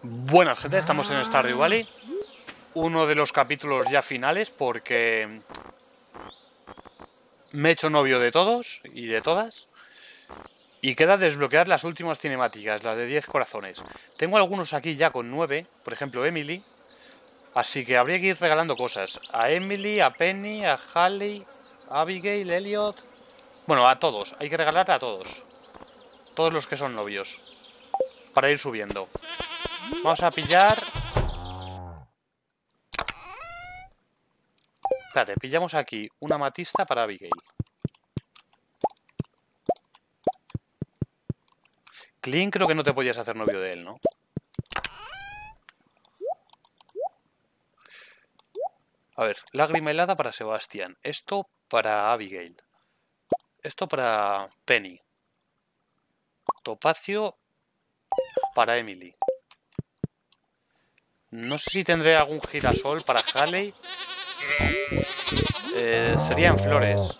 Buenas gente, estamos en Stardew Valley. Uno de los capítulos ya finales porque Me he hecho novio de todos y de todas Y queda desbloquear las últimas cinemáticas, las de 10 corazones. Tengo algunos aquí ya con 9, por ejemplo Emily Así que habría que ir regalando cosas A Emily, a Penny, a Haley, a Abigail, Elliot. Bueno, a todos, hay que regalar a todos Todos los que son novios Para ir subiendo Vamos a pillar... Espérate, pillamos aquí una matista para Abigail. Clint creo que no te podías hacer novio de él, ¿no? A ver, lágrima helada para Sebastián. Esto para Abigail. Esto para Penny. Topacio para Emily. No sé si tendré algún girasol para Halley. Eh, serían flores.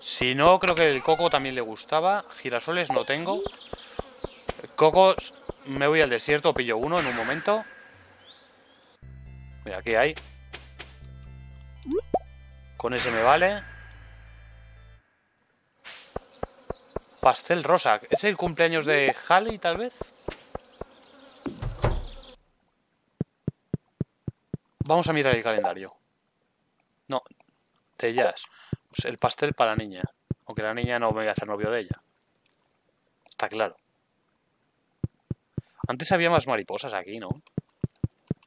Si no, creo que el coco también le gustaba. Girasoles no tengo. Cocos, me voy al desierto, pillo uno en un momento. Mira, aquí hay. Con ese me vale. Pastel rosa. ¿Es el cumpleaños de Halley, tal vez? Vamos a mirar el calendario. No, de jazz. Pues el pastel para la niña. Aunque la niña no me voy a hacer novio de ella. Está claro. Antes había más mariposas aquí, ¿no?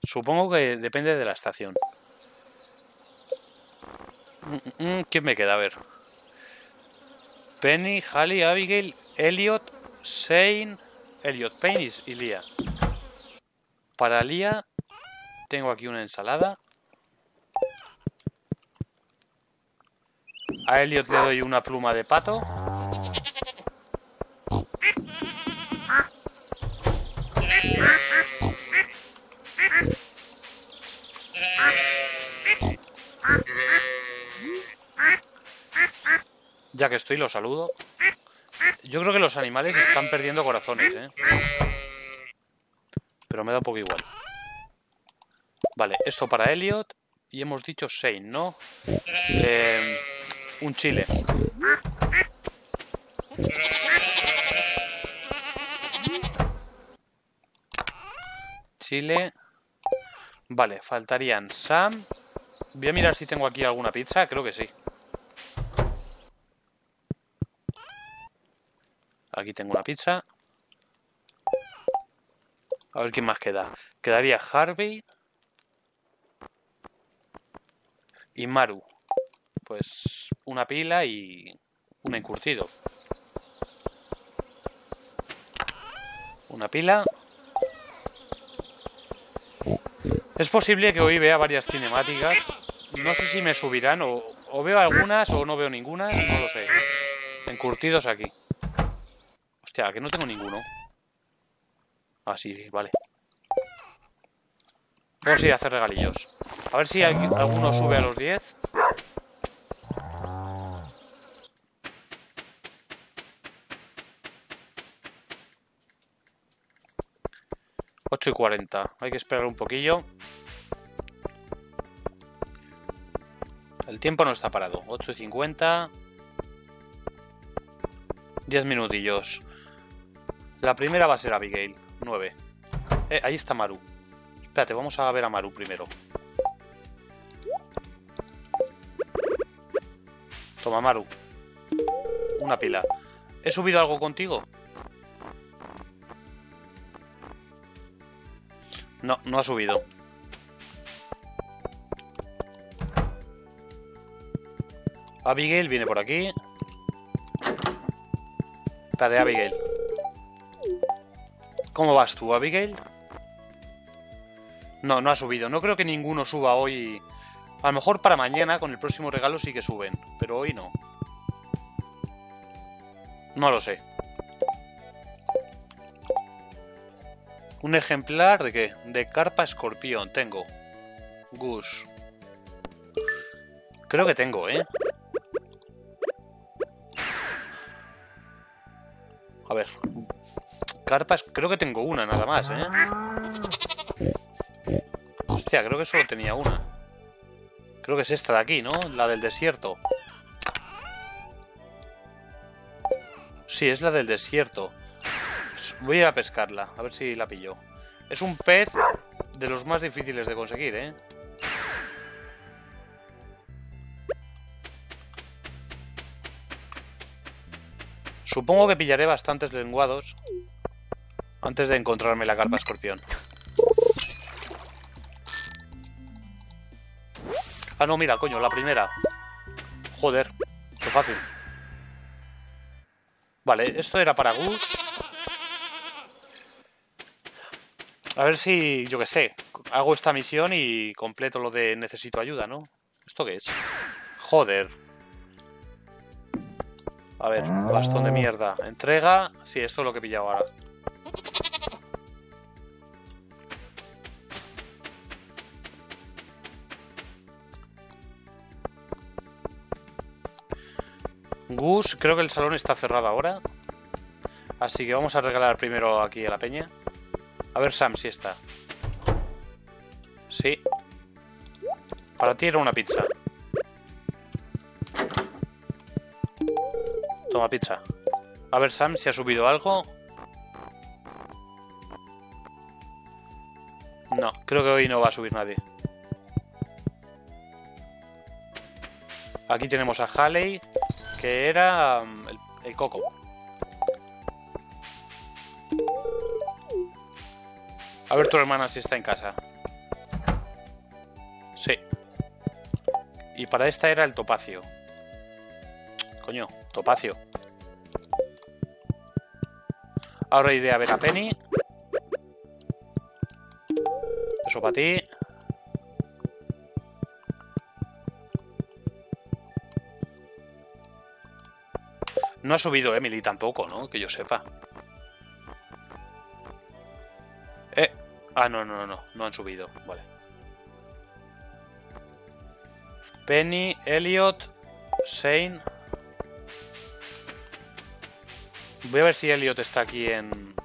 Supongo que depende de la estación. Mm, mm, ¿Quién me queda? A ver. Penny, Hallie, Abigail, Elliot, Shane, Elliot, Penny y Lia. Para Lia tengo aquí una ensalada. A Elliot le doy una pluma de pato. Ya que estoy, lo saludo. Yo creo que los animales están perdiendo corazones, ¿eh? Pero me da un poco igual. Vale, esto para Elliot. Y hemos dicho Shane, ¿no? Eh, un chile. Chile. Vale, faltarían Sam. Voy a mirar si tengo aquí alguna pizza. Creo que sí. Aquí tengo una pizza. A ver quién más queda. Quedaría Harvey. Y Maru, pues una pila y un encurtido. Una pila. Es posible que hoy vea varias cinemáticas. No sé si me subirán o, o veo algunas o no veo ninguna, no lo sé. Encurtidos aquí. Hostia, que no tengo ninguno. Ah, sí, vale. Vamos a ir a hacer regalillos. A ver si alguno sube a los 10. Ocho y 40. Hay que esperar un poquillo. El tiempo no está parado. 8 y 50. 10 minutillos. La primera va a ser Abigail. 9. Eh, ahí está Maru. Espérate, vamos a ver a Maru primero. Toma, Maru. Una pila. ¿He subido algo contigo? No, no ha subido. Abigail viene por aquí. Espérate, Abigail. ¿Cómo vas tú, Abigail? No, no ha subido. No creo que ninguno suba hoy a lo mejor para mañana con el próximo regalo sí que suben, pero hoy no. No lo sé. Un ejemplar de qué? De carpa escorpión tengo. Gus. Creo que tengo, ¿eh? A ver. Carpas, creo que tengo una nada más, ¿eh? Hostia, creo que solo tenía una. Creo que es esta de aquí, ¿no? La del desierto. Sí, es la del desierto. Voy a ir a pescarla, a ver si la pillo. Es un pez de los más difíciles de conseguir, ¿eh? Supongo que pillaré bastantes lenguados antes de encontrarme la carpa escorpión. Ah, no, mira, coño, la primera. Joder, qué fácil. Vale, esto era para Gus. A ver si, yo qué sé, hago esta misión y completo lo de necesito ayuda, ¿no? ¿Esto qué es? Joder. A ver, bastón de mierda. Entrega. Sí, esto es lo que he pillado ahora. Gus, creo que el salón está cerrado ahora. Así que vamos a regalar primero aquí a la peña. A ver, Sam, si está. Sí. Para ti era una pizza. Toma pizza. A ver, Sam, si ha subido algo. No, creo que hoy no va a subir nadie. Aquí tenemos a Halley, era um, el, el coco. A ver tu hermana si está en casa. Sí. Y para esta era el topacio. Coño, topacio. Ahora iré a ver a Penny. Eso para ti. Ha subido Emily tampoco, ¿no? Que yo sepa. Eh. Ah, no, no, no. No han subido. Vale. Penny, Elliot, Shane. Voy a ver si Elliot está aquí en...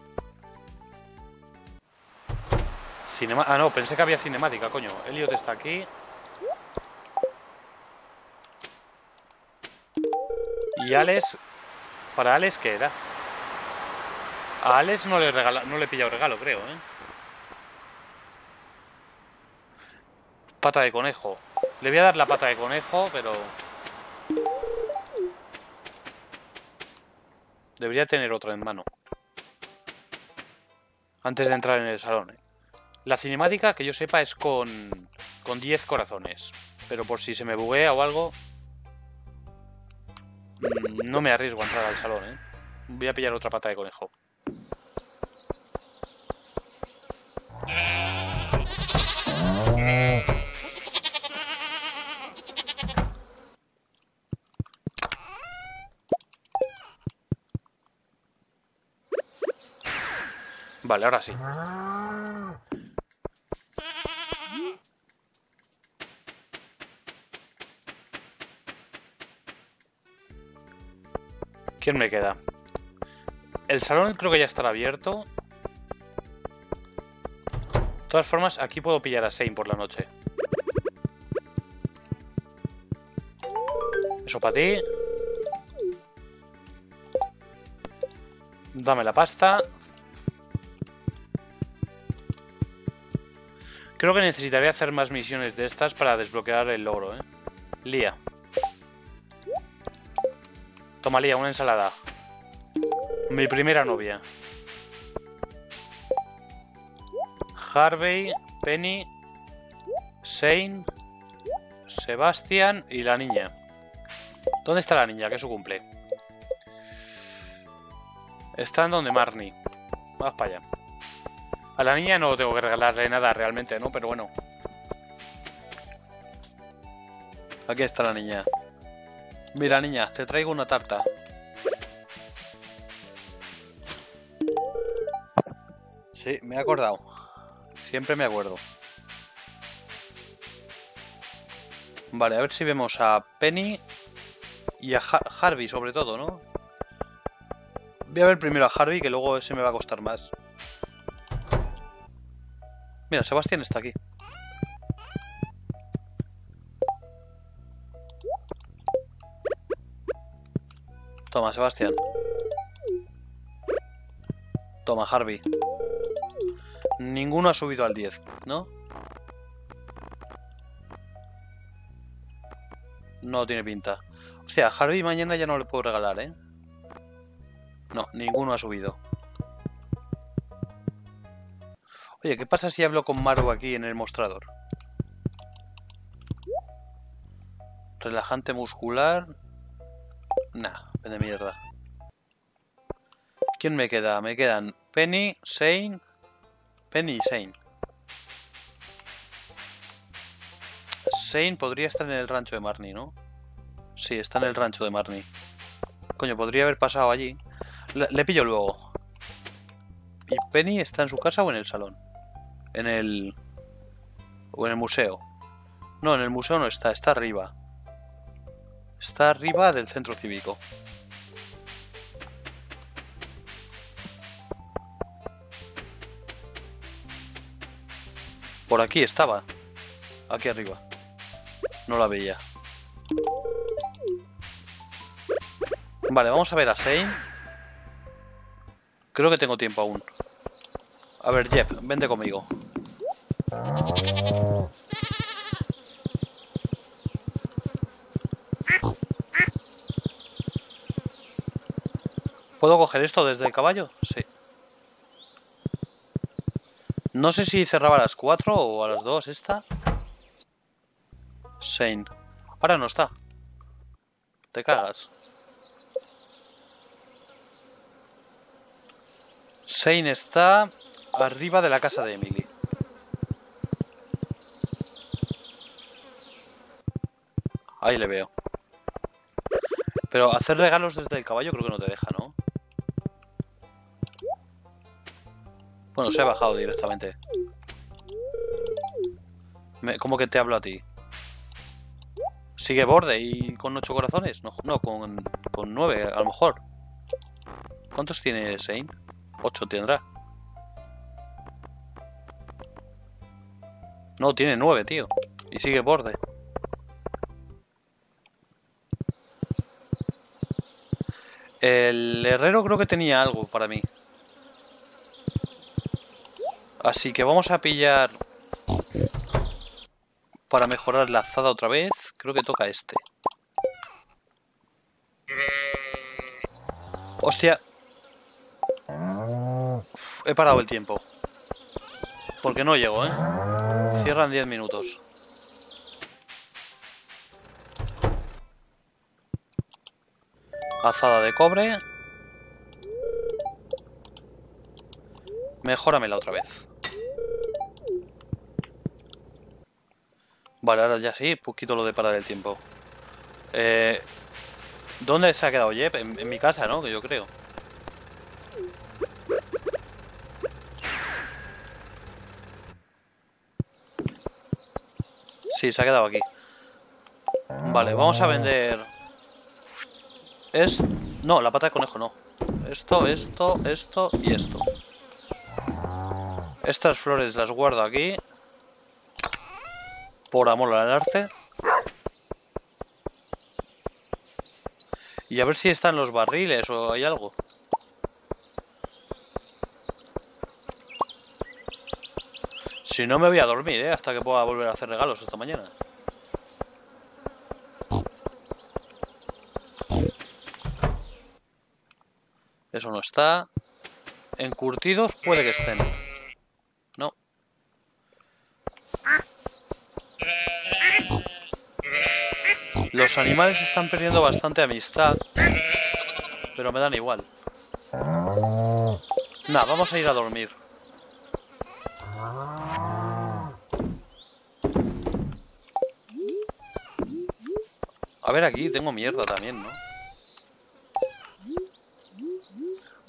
Cinema... Ah, no, pensé que había cinemática, coño. Elliot está aquí. Y Alex... ¿Para Alex qué era? A Alex no le, regala... no le he pillado regalo, creo, ¿eh? Pata de conejo. Le voy a dar la pata de conejo, pero... Debería tener otra en mano. Antes de entrar en el salón. ¿eh? La cinemática, que yo sepa, es con, con 10 corazones. Pero por si se me buguea o algo... Mm, no me arriesgo a entrar al salón, ¿eh? Voy a pillar otra pata de conejo. Vale, ahora sí. ¿Quién me queda? El salón creo que ya estará abierto. De todas formas, aquí puedo pillar a Shane por la noche. Eso para ti. Dame la pasta. Creo que necesitaré hacer más misiones de estas para desbloquear el logro, ¿eh? Lía. Toma, Lía, una ensalada. Mi primera novia. Harvey, Penny, Shane, Sebastián y la niña. ¿Dónde está la niña? Que es su cumple. Está en donde Marnie. Vamos para allá. A la niña no tengo que regalarle nada realmente, ¿no? Pero bueno. Aquí está la niña. Mira, niña, te traigo una tarta. Sí, me he acordado. Siempre me acuerdo. Vale, a ver si vemos a Penny y a Harvey sobre todo, ¿no? Voy a ver primero a Harvey, que luego ese me va a costar más. Mira, Sebastián está aquí. Toma, Sebastián. Toma, Harvey. Ninguno ha subido al 10, ¿no? No tiene pinta. O sea, Harvey mañana ya no le puedo regalar, ¿eh? No, ninguno ha subido. Oye, ¿qué pasa si hablo con Maru aquí en el mostrador? Relajante muscular. Nah, de mierda. ¿Quién me queda? Me quedan Penny, Shane. Penny y Shane. Shane podría estar en el rancho de Marnie, ¿no? Sí, está en el rancho de Marnie. Coño, podría haber pasado allí. Le, pillo luego. ¿Y Penny está en su casa o en el salón? En el... O en el museo. No, en el museo no está, está arriba. Está arriba del centro cívico. Por aquí estaba. Aquí arriba. No la veía. Vale, vamos a ver a Shane. Creo que tengo tiempo aún. A ver, Jeff, vente conmigo. ¿Puedo coger esto desde el caballo? Sí. No sé si cerraba a las 4 o a las 2 esta. Shane. Ahora no está. Te cagas. Shane está arriba de la casa de Emily. Ahí le veo. Pero hacer regalos desde el caballo creo que no te deja, Bueno, se ha bajado directamente. ¿Cómo que te hablo a ti? ¿Sigue borde y con ocho corazones? No, no con, con nueve, a lo mejor. ¿Cuántos tiene Shane? 8 tendrá. No, tiene 9, tío. Y sigue borde. El herrero creo que tenía algo para mí. Así que vamos a pillar... Para mejorar la azada otra vez. Creo que toca este. Hostia, he parado el tiempo. Porque no llego, ¿eh? Cierran 10 minutos. Azada de cobre. Mejóramela otra vez. Vale, ahora ya sí, poquito lo de parar el tiempo. Eh, ¿Dónde se ha quedado Jep? en mi casa, ¿no? Que yo creo. Sí, se ha quedado aquí. Vale, vamos a vender... Es... No, la pata de conejo no. Esto, esto, esto y esto. Estas flores las guardo aquí. Por amor al arte. Y a ver si están los barriles o hay algo. Si no me voy a dormir, ¿eh? Hasta que pueda volver a hacer regalos esta mañana. Eso no está. Encurtidos puede que estén. Los animales están perdiendo bastante amistad. Pero me dan igual. Nada, vamos a ir a dormir. A ver aquí, tengo mierda también, ¿no?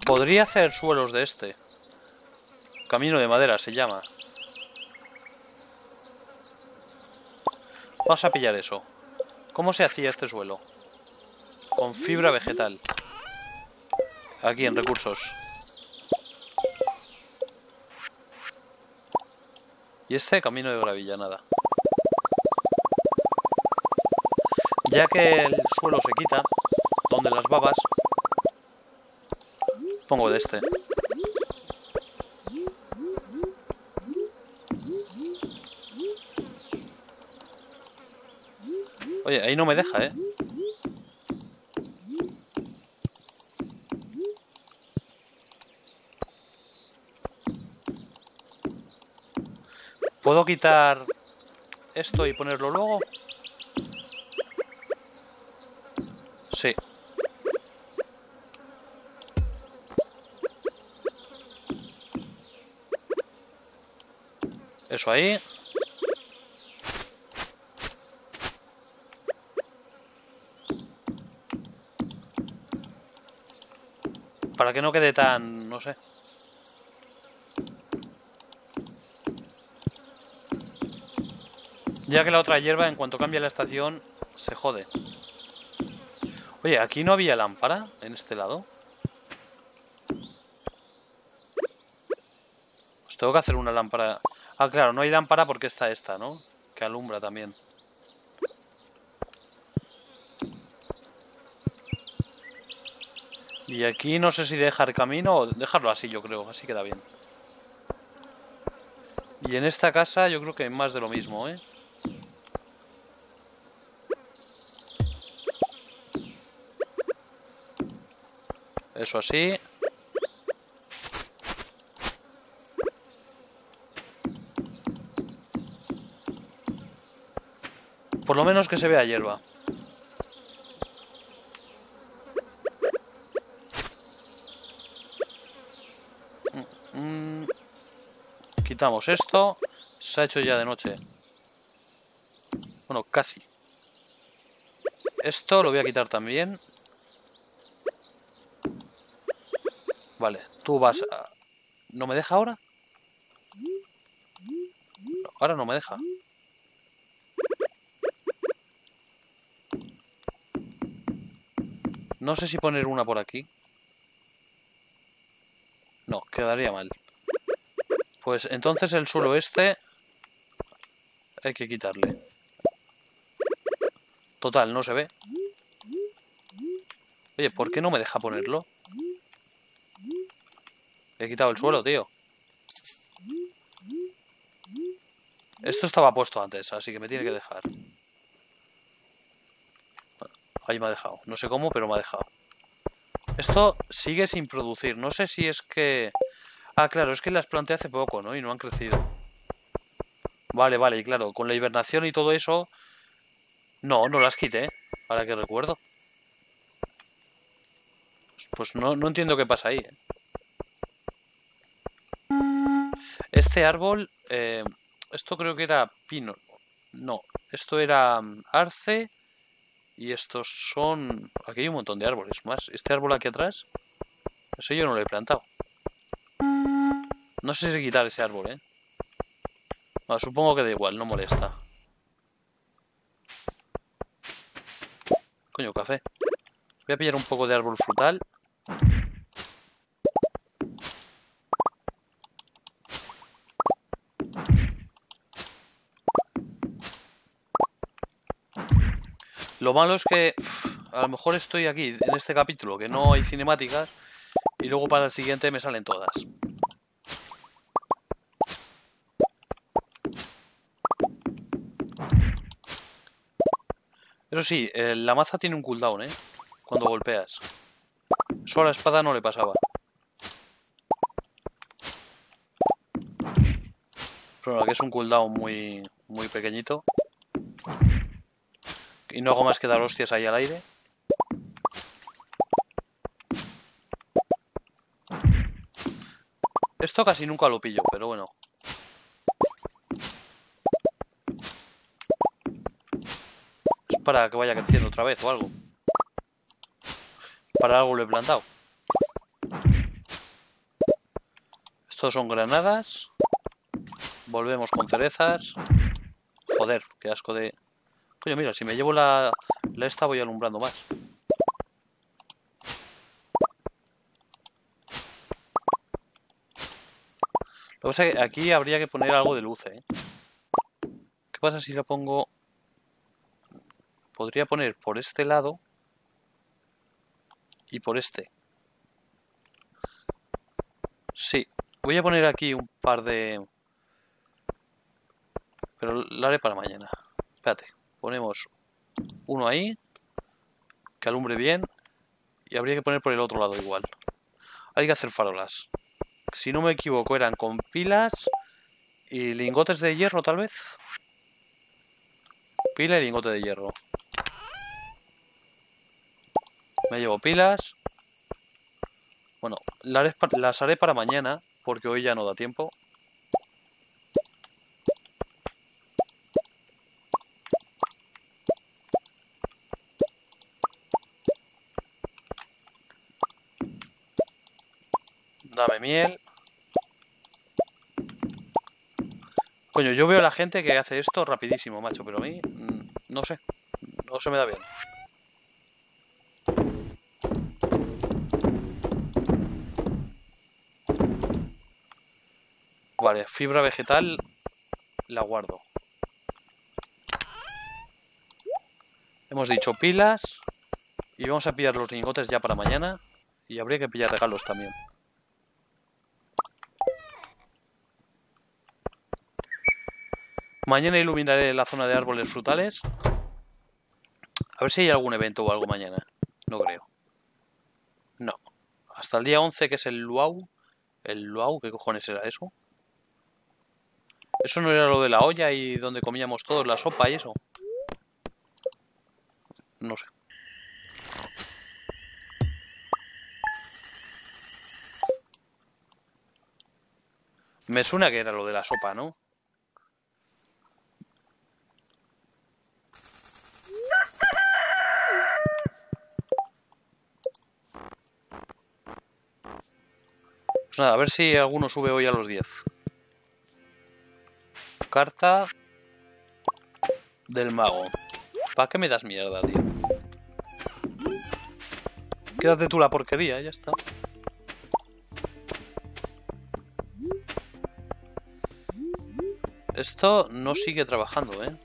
Podría hacer suelos de este. Camino de madera se llama. Vamos a pillar eso. ¿Cómo se hacía este suelo? Con fibra vegetal. Aquí en recursos. Y este camino de gravilla, nada. Ya que el suelo se quita, donde las babas, pongo de este. Ahí no me deja, ¿eh? ¿Puedo quitar esto y ponerlo luego? Sí. Eso ahí. Para que no quede tan... no sé. Ya que la otra hierba, en cuanto cambia la estación, se jode. Oye, ¿aquí no había lámpara en este lado? Pues tengo que hacer una lámpara... Ah, claro, no hay lámpara porque está esta, ¿no? Que alumbra también. Y aquí no sé si dejar camino o dejarlo así, yo creo. Así queda bien. Y en esta casa yo creo que más de lo mismo, ¿eh? Eso así. Por lo menos que se vea hierba. Quitamos esto. Se ha hecho ya de noche. Bueno, casi. Esto lo voy a quitar también. Vale, tú vas a... ¿No me deja ahora? ahora no me deja. No sé si poner una por aquí. No, quedaría mal. Pues entonces el suelo este hay que quitarle. Total, no se ve. Oye, ¿por qué no me deja ponerlo? He quitado el suelo, tío. Esto estaba puesto antes, así que me tiene que dejar. Ahí me ha dejado. No sé cómo, pero me ha dejado. Esto sigue sin producir. No sé si es que... Ah, claro, es que las planté hace poco, ¿no? Y no han crecido. Vale, vale, y claro, con la hibernación y todo eso... No, no las quité, ahora que recuerdo. Pues no, no entiendo qué pasa ahí. ¿eh? Este árbol... Eh, esto creo que era pino. No, esto era mm, arce... Y estos son... Aquí hay un montón de árboles más. Este árbol aquí atrás... Ese yo no lo he plantado. No sé si quitar ese árbol, ¿eh? supongo que da igual, no molesta. Coño, café. Voy a pillar un poco de árbol frutal. Lo malo es que a lo mejor estoy aquí en este capítulo que no hay cinemáticas y luego para el siguiente me salen todas. Eso sí, la maza tiene un cooldown, ¿eh? Cuando golpeas. Eso a la espada no le pasaba. Pero que es un cooldown muy, muy pequeñito. Y no hago más que dar hostias ahí al aire. Esto casi nunca lo pillo, pero bueno. para que vaya creciendo otra vez o algo. Para algo lo he plantado. Estos son granadas. Volvemos con cerezas. Joder, qué asco de... Coño, mira, si me llevo la, esta voy alumbrando más. Lo que pasa es que aquí habría que poner algo de luz, ¿eh? ¿Qué pasa si la pongo Podría poner por este lado y por este. Sí, voy a poner aquí un par de... Pero lo haré para mañana. Espérate, ponemos uno ahí, que alumbre bien, y habría que poner por el otro lado igual. Hay que hacer farolas. Si no me equivoco, eran con pilas y lingotes de hierro, tal vez. Pila y lingote de hierro. Me llevo pilas. Bueno, las haré para mañana, porque hoy ya no da tiempo. Dame miel. Coño, yo veo a la gente que hace esto rapidísimo, macho, pero a mí, mm, no sé, no se me da bien. Vale, fibra vegetal la guardo. Hemos dicho pilas y vamos a pillar los lingotes ya para mañana y habría que pillar regalos también. Mañana iluminaré la zona de árboles frutales. A ver si hay algún evento o algo mañana. No creo. No. Hasta el día 11, que es el Luau. ¿El Luau? ¿Qué cojones era eso? ¿Eso no era lo de la olla y donde comíamos todos la sopa y eso? No sé. Me suena que era lo de la sopa, ¿no? Pues nada, a ver si alguno sube hoy a los 10. Carta del mago. ¿Para qué me das mierda, tío? Quédate tú la porquería, ya está. Esto no sigue trabajando, ¿eh?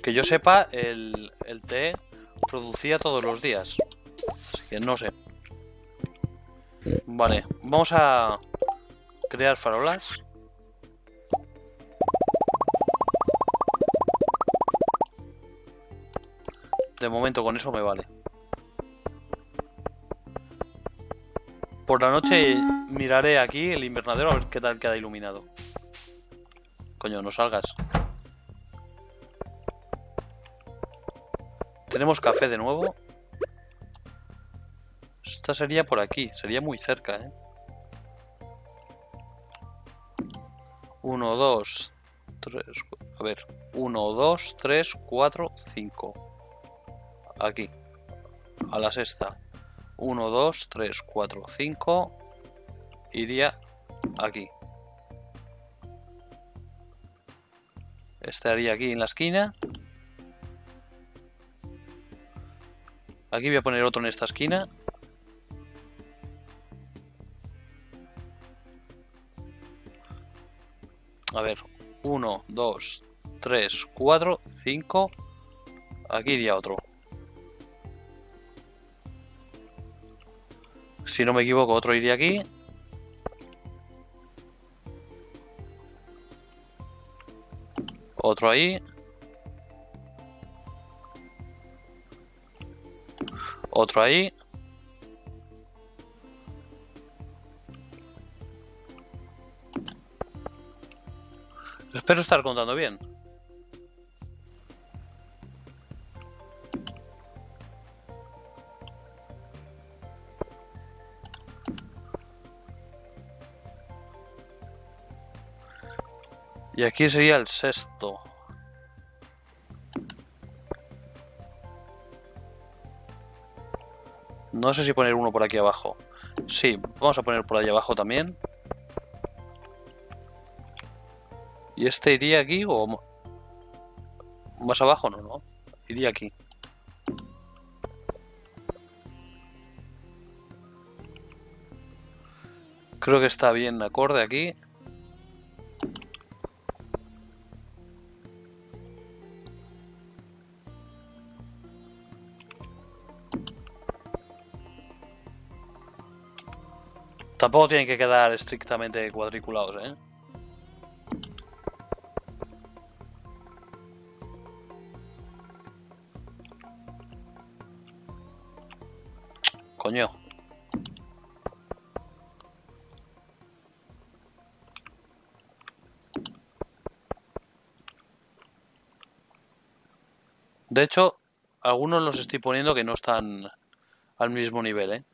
Que yo sepa, el, el té producía todos los días. Así que no sé. Vale, vamos a crear farolas. De momento con eso me vale. Por la noche miraré aquí el invernadero a ver qué tal queda iluminado. Coño, no salgas. Tenemos café de nuevo. Esta sería por aquí, sería muy cerca, ¿eh? 1, 2, 3, a ver, 1, 2, 3, 4, 5. Aquí, a la sexta. 1, 2, 3, 4, 5. Iría aquí. Estaría aquí en la esquina. Aquí voy a poner otro en esta esquina. A ver, 1, 2, 3, 4, 5. Aquí iría otro. Si no me equivoco, otro iría aquí. Otro ahí. Otro ahí. Espero estar contando bien. Y aquí sería el sexto. No sé si poner uno por aquí abajo. Sí, vamos a poner por ahí abajo también. ¿Y este iría aquí o más abajo? No, no. Iría aquí. Creo que está bien acorde aquí. Tampoco tienen que quedar estrictamente cuadriculados, ¿eh? De hecho, algunos los estoy poniendo que no están al mismo nivel, ¿eh?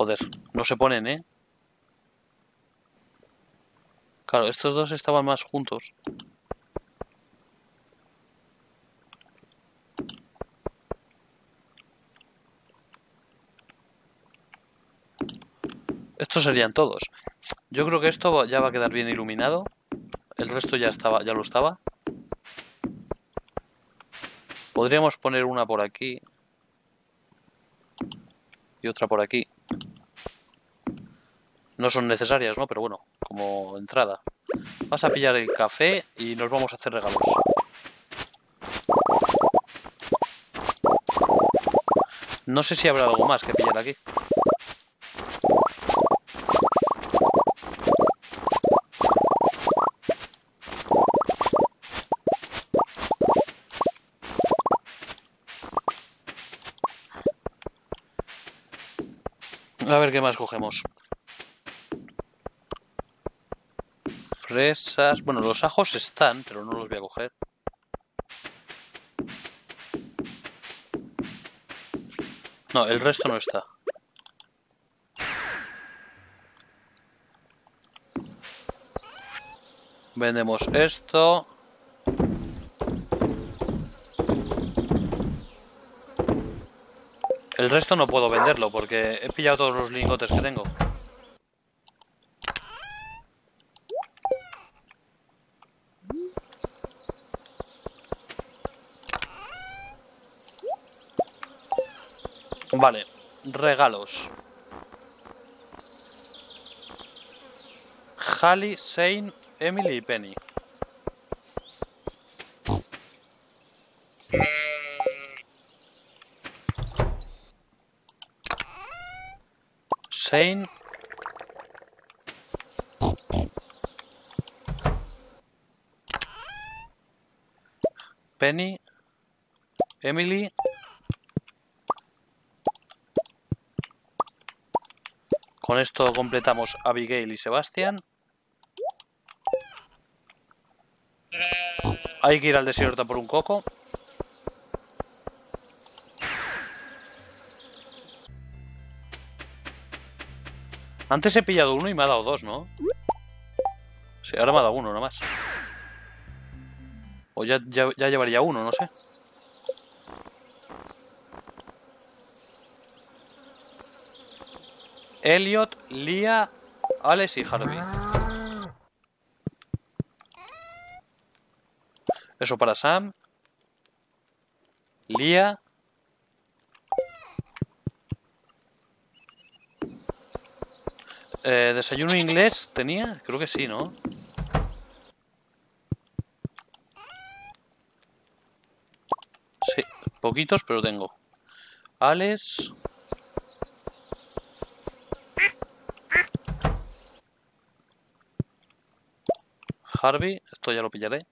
Joder, no se ponen, ¿eh? Claro, estos dos estaban más juntos. Estos serían todos. Yo creo que esto ya va a quedar bien iluminado. El resto ya estaba, ya lo estaba. Podríamos poner una por aquí. Y otra por aquí. No son necesarias, ¿no? Pero bueno, como entrada. Vas a pillar el café y nos vamos a hacer regalos. No sé si habrá algo más que pillar aquí. A ver qué más cogemos. Bueno, los ajos están, pero no los voy a coger. No, el resto no está. Vendemos esto. El resto no puedo venderlo porque he pillado todos los lingotes que tengo. Vale, regalos. Halley, Shane, Emily y Penny. Shane. Penny. Emily. Con esto completamos Abigail y Sebastián. Hay que ir al desierto por un coco. Antes he pillado uno y me ha dado dos, ¿no? Sí, ahora me ha dado uno, nada más. O ya, ya, ya llevaría uno, no sé. Elliot, Lia, Alex y Harvey. Eso para Sam. Lia. Eh, ¿Desayuno inglés tenía? Creo que sí, ¿no? Sí, poquitos, pero tengo. Alex. Harvey, esto ya lo pillaré.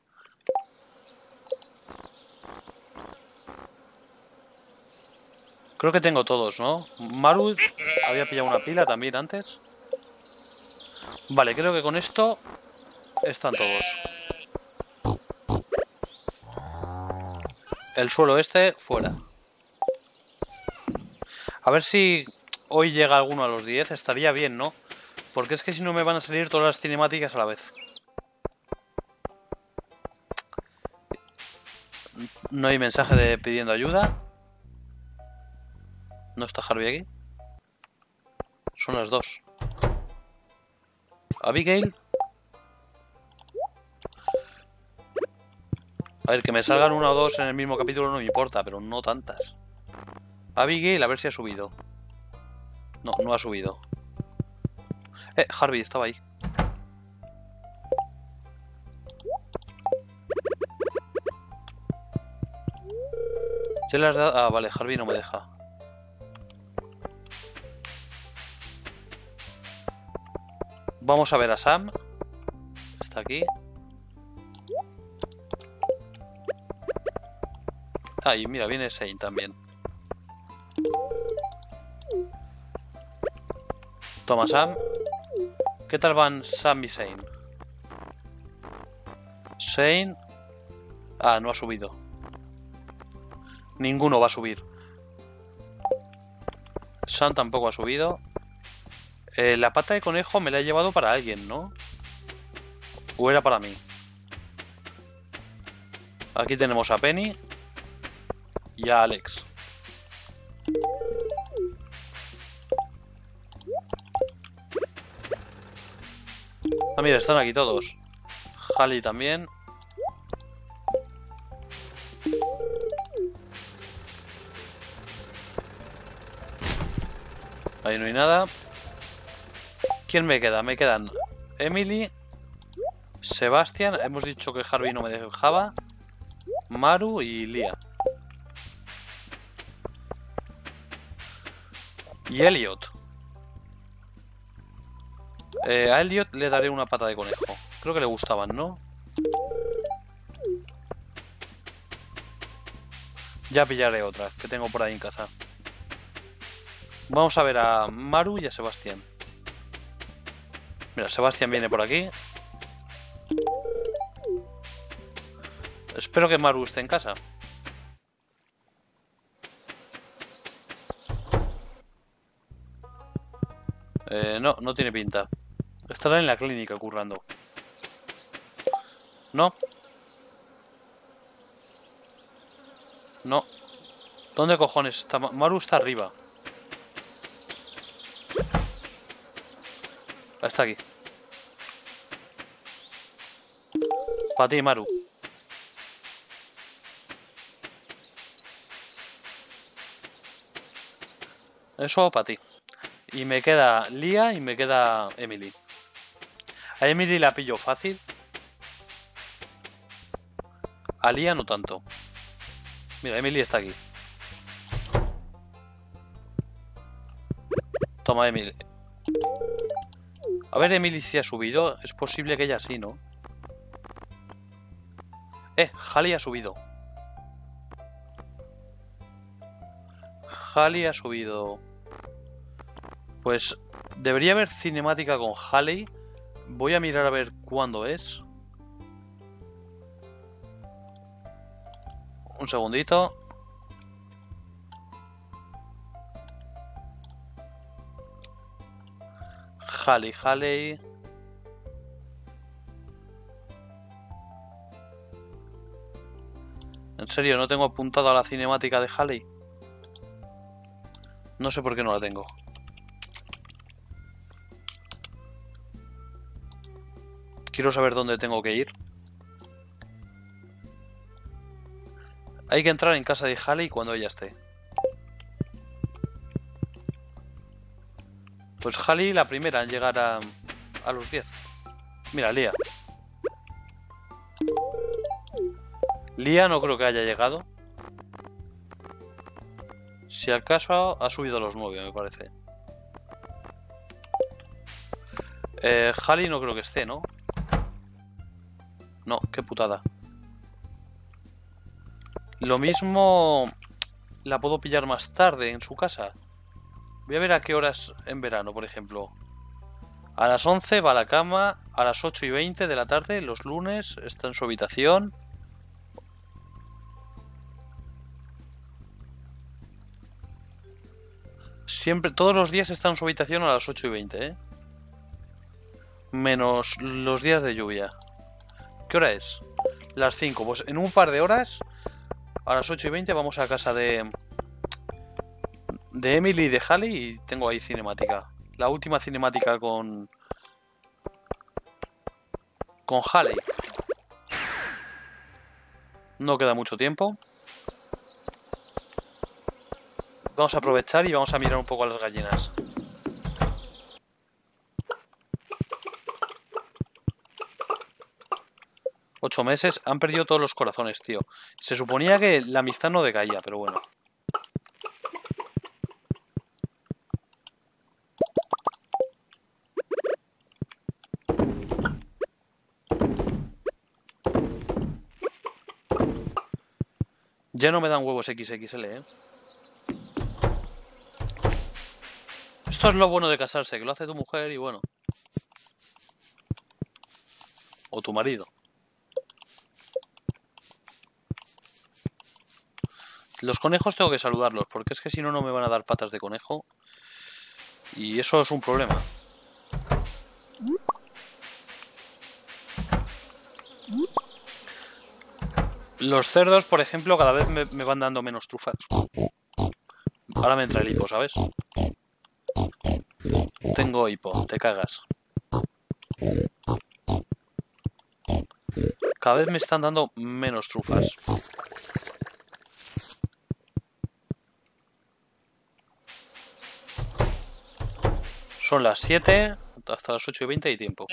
Creo que tengo todos, ¿no? Maru había pillado una pila también antes. Vale, creo que con esto están todos. El suelo este, fuera. A ver si hoy llega alguno a los 10. Estaría bien, ¿no? Porque es que si no me van a salir todas las cinemáticas a la vez. No hay mensaje de pidiendo ayuda. No está Harvey aquí. Son las dos. Abigail. A ver, que me salgan una o dos en el mismo capítulo no me importa, pero no tantas. Abigail, a ver si ha subido. No, no ha subido. Eh, Harvey estaba ahí. ¿Ya le has dado? Ah, vale, Harvey no me deja. Vamos a ver a Sam. Está aquí. Ah, y mira, viene Shane también. Toma, Sam. ¿Qué tal van Sam y Shane? Shane... Ah, no ha subido. Ninguno va a subir. Sam tampoco ha subido. Eh, la pata de conejo me la he llevado para alguien, ¿no? ¿O era para mí? Aquí tenemos a Penny y a Alex. Ah, mira, están aquí todos. Halley también. Ahí no hay nada. ¿Quién me queda? Me quedan Emily, Sebastián, hemos dicho que Harvey no me dejaba, Maru y Lia. Y Elliot. Eh, a Elliot le daré una pata de conejo. Creo que le gustaban, ¿no? Ya pillaré otra que tengo por ahí en casa. Vamos a ver a Maru y a Sebastián. Mira, Sebastián viene por aquí. Espero que Maru esté en casa. Eh, no, no tiene pinta. Estará en la clínica currando. ¿No? No. ¿Dónde cojones? Maru está arriba. Aquí. Para ti, Maru. Eso para ti. Y me queda Lia y me queda Emily. A Emily la pillo fácil. A Lia no tanto. Mira, Emily está aquí. Toma, Emily. A ver, Emily si ha subido. Es posible que ella sí, ¿no? Eh, Halley ha subido. Halley ha subido. Pues debería haber cinemática con Halley. Voy a mirar a ver cuándo es. Un segundito. Halley, Halley. En serio, no tengo apuntado a la cinemática de Halley. No sé por qué no la tengo. Quiero saber dónde tengo que ir. Hay que entrar en casa de Halley cuando ella esté. Pues Halley la primera en llegar a, los 10. Mira, Lía. Lía no creo que haya llegado. Si acaso ha subido a los 9, me parece. Eh, Halley no creo que esté, ¿no? No, qué putada. Lo mismo la puedo pillar más tarde en su casa. Voy a ver a qué horas en verano, por ejemplo. A las 11 va a la cama, a las 8 y 20 de la tarde, los lunes, está en su habitación. Siempre, todos los días está en su habitación a las 8 y 20, ¿eh? Menos los días de lluvia. ¿Qué hora es? Las 5. Pues en un par de horas, a las 8 y 20, vamos a casa de, de Emily y de Halley y tengo ahí cinemática. La última cinemática con con Halley. No queda mucho tiempo. Vamos a aprovechar y vamos a mirar un poco a las gallinas. Ocho meses, han perdido todos los corazones, tío. Se suponía que la amistad no decaía, pero bueno. Ya no me dan huevos XXL, ¿eh? Esto es lo bueno de casarse, que lo hace tu mujer y bueno. O tu marido. Los conejos tengo que saludarlos, porque es que si no, no me van a dar patas de conejo. Y eso es un problema. Los cerdos, por ejemplo, cada vez me, van dando menos trufas. Ahora me entra el hipo, ¿sabes? Tengo hipo, te cagas. Cada vez me están dando menos trufas. Son las 7, hasta las 8 y 20 y tiempo.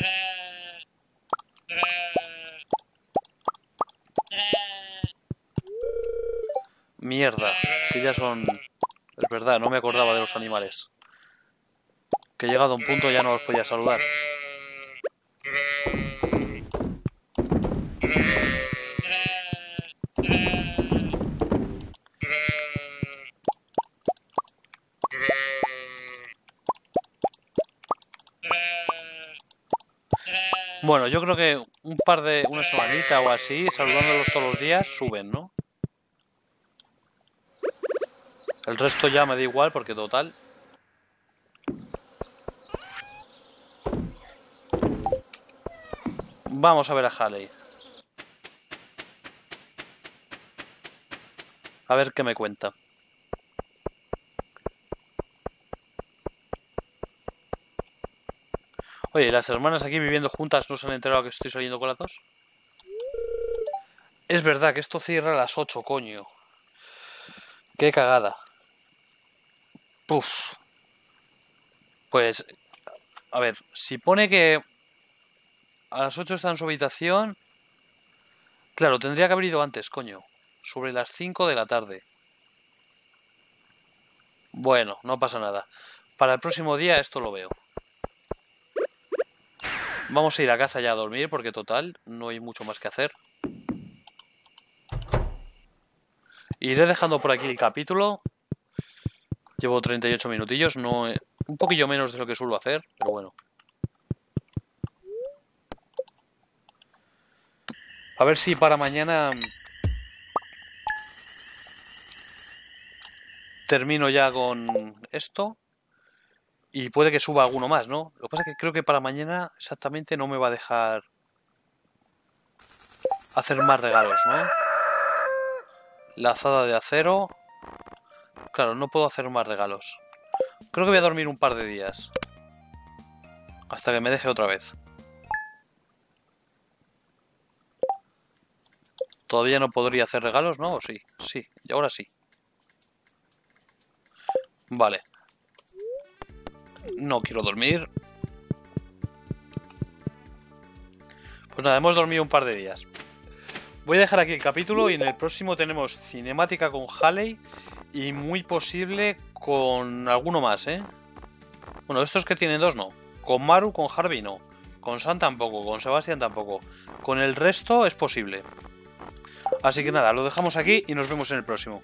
Mierda, que ya son... Es verdad, no me acordaba de los animales. Que llegado a un punto ya no los podía saludar. Bueno, yo creo que un par de... una semanita o así, saludándolos todos los días, suben, ¿no? El resto ya me da igual porque total... Vamos a ver a Halley. A ver qué me cuenta. Oye, ¿las hermanas aquí viviendo juntas no se han enterado que estoy saliendo con las dos? Es verdad que esto cierra a las 8, coño. Qué cagada. Puf. Pues, a ver, si pone que a las 8 está en su habitación... Claro, tendría que haber ido antes, coño. Sobre las 5 de la tarde. Bueno, no pasa nada. Para el próximo día esto lo veo. Vamos a ir a casa ya a dormir porque total, no hay mucho más que hacer. Iré dejando por aquí el capítulo. Llevo 38 minutillos, no un poquillo menos de lo que suelo hacer, pero bueno. A ver si para mañana termino ya con esto. Y puede que suba alguno más, ¿no? Lo que pasa es que creo que para mañana exactamente no me va a dejar hacer más regalos, ¿no? La azada de acero. Claro, no puedo hacer más regalos. Creo que voy a dormir un par de días. Hasta que me deje otra vez. Todavía no podría hacer regalos, ¿no? ¿O sí? Sí, y ahora sí. Vale. No quiero dormir. Pues nada, hemos dormido un par de días. Voy a dejar aquí el capítulo y en el próximo tenemos cinemática con Halley y muy posible con alguno más, ¿eh? Bueno, estos que tienen dos no. Con Maru, con Harvey no. Con Sam tampoco, con Sebastián tampoco. Con el resto es posible. Así que nada, lo dejamos aquí y nos vemos en el próximo.